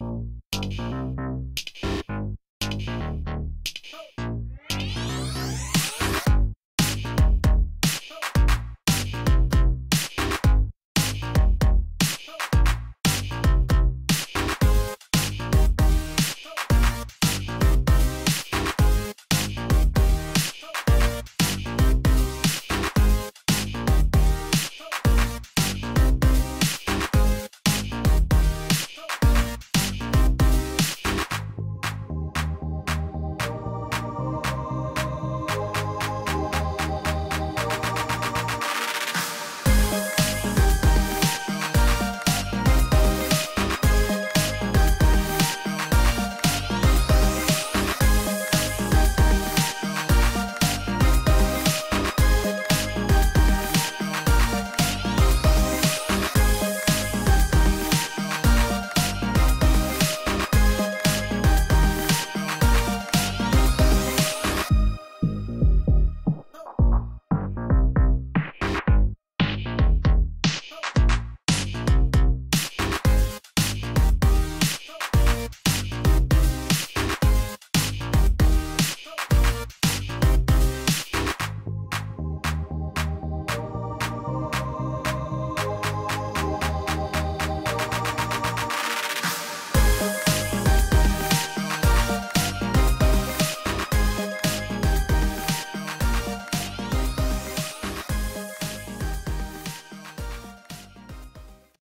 Oh.